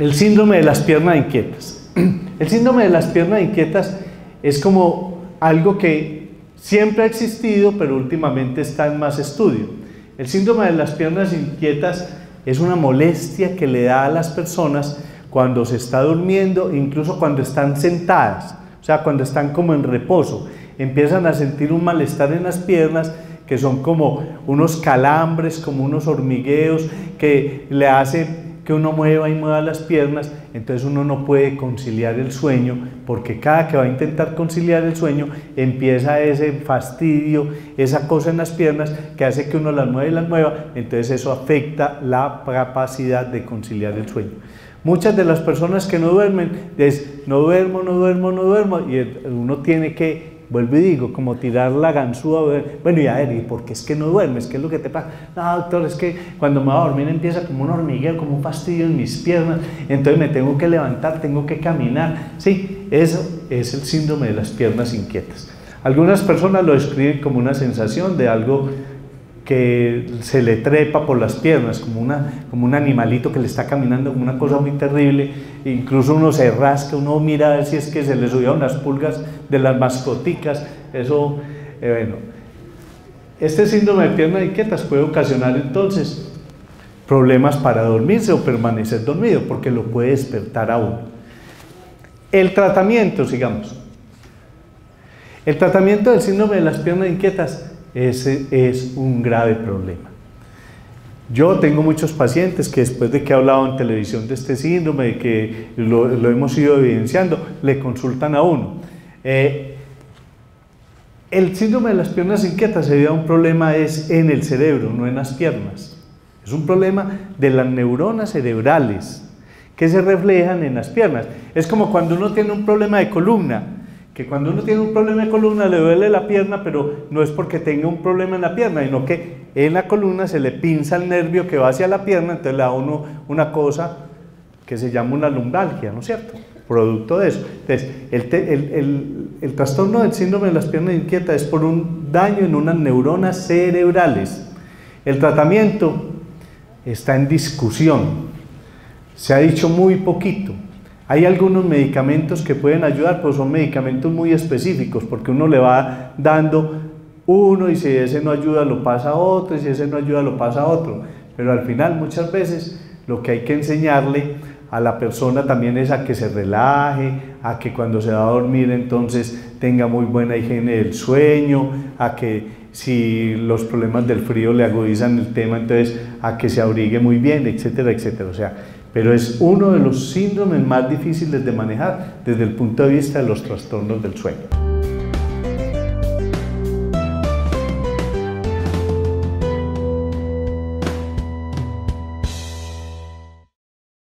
El síndrome de las piernas inquietas. El síndrome de las piernas inquietas es como algo que siempre ha existido, pero últimamente está en más estudio. El síndrome de las piernas inquietas es una molestia que le da a las personas cuando se está durmiendo, incluso cuando están sentadas, o sea, cuando están como en reposo. Empiezan a sentir un malestar en las piernas que son como unos calambres, como unos hormigueos que le hacen que uno mueva y mueva las piernas, entonces uno no puede conciliar el sueño, porque cada que va a intentar conciliar el sueño empieza ese fastidio, esa cosa en las piernas que hace que uno las mueva y las mueva, entonces eso afecta la capacidad de conciliar el sueño. Muchas de las personas que no duermen es no duermo, no duermo, no duermo, y uno tiene que vuelvo y digo, como tirar la ganzúa, bueno, y a ver, ¿y por qué es que no duermes? ¿Qué es lo que te pasa? No, doctor, es que cuando me voy a dormir empieza como un hormigueo, como un fastidio en mis piernas, entonces me tengo que levantar, tengo que caminar. Sí, eso es el síndrome de las piernas inquietas. Algunas personas lo describen como una sensación de algo que se le trepa por las piernas, como, una, como un animalito que le está caminando, como una cosa muy terrible. Incluso uno se rasca, uno mira a ver si es que se le subieron unas pulgas de las mascoticas. Eso, eh, bueno. Este síndrome de piernas inquietas puede ocasionar entonces problemas para dormirse o permanecer dormido, porque lo puede despertar a uno. El tratamiento, sigamos. El tratamiento del síndrome de las piernas inquietas ese es un grave problema. Yo tengo muchos pacientes que después de que he hablado en televisión de este síndrome, de que lo, hemos ido evidenciando, le consultan a uno. Eh, el síndrome de las piernas inquietas se debe a un problema es en el cerebro, no en las piernas. Es un problema de las neuronas cerebrales que se reflejan en las piernas. Es como cuando uno tiene un problema de columna que cuando uno tiene un problema de columna le duele la pierna, pero no es porque tenga un problema en la pierna, sino que en la columna se le pinza el nervio que va hacia la pierna, entonces le da uno una cosa que se llama una lumbalgia, ¿no es cierto? Producto de eso. Entonces, el, trastorno del síndrome de las piernas inquietas es por un daño en unas neuronas cerebrales. El tratamiento está en discusión. Se ha dicho muy poquito. Hay algunos medicamentos que pueden ayudar, pero son medicamentos muy específicos, porque uno le va dando uno y si ese no ayuda lo pasa a otro, y si ese no ayuda lo pasa a otro. Pero al final muchas veces lo que hay que enseñarle a la persona también es a que se relaje, a que cuando se va a dormir entonces tenga muy buena higiene del sueño, a que si los problemas del frío le agudizan el tema, entonces a que se abrigue muy bien, etcétera, etcétera. O sea, pero es uno de los síndromes más difíciles de manejar desde el punto de vista de los trastornos del sueño.